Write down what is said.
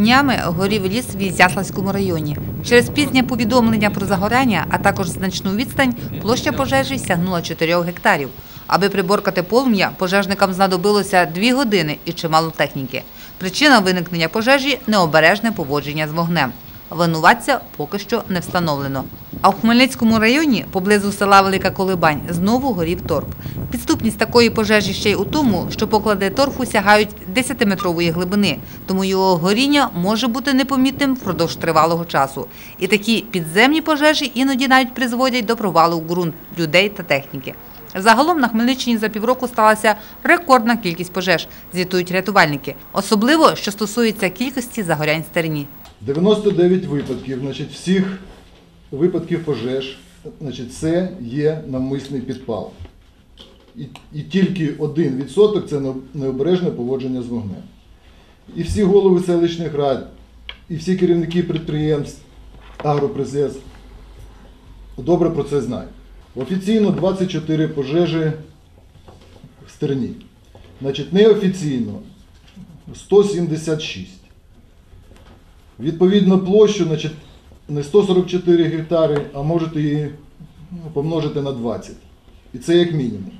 Днями горів ліс в Ізяславському районі. Через пізнє повідомлення про загорання, а також значну відстань, площа пожежі сягнула 4 гектарів. Аби приборкати полум'я, пожежникам знадобилося 2 години і чимало техніки. Причина виникнення пожежі – необережне поводження з вогнем. Винуватця поки що не встановлено. А в Хмельницькому районі, поблизу села Велика Колибань, знову горів торф. Підступність такої пожежі ще й у тому, що поклади торфу сягають 10-метрової глибини, тому його горіння може бути непомітним впродовж тривалого часу. І такі підземні пожежі іноді навіть призводять до провалу в ґрунт людей та техніки. Загалом на Хмельниччині за півроку сталася рекордна кількість пожеж, звітують рятувальники. Особливо, що стосується кількості загорянь стерні. 99 випадків, значить, всіх випадків пожеж, значить, це є навмисний підпал. І, і тільки 1% це необережне поводження з вогнем. І всі голови селищних рад, і всі керівники підприємств, агропризес добре про це знають. Офіційно 24 пожежі в стерні. Значить, неофіційно 176. Відповідно площу, значить, не 144 гектари, а можете її помножити на 20. І це як мінімум.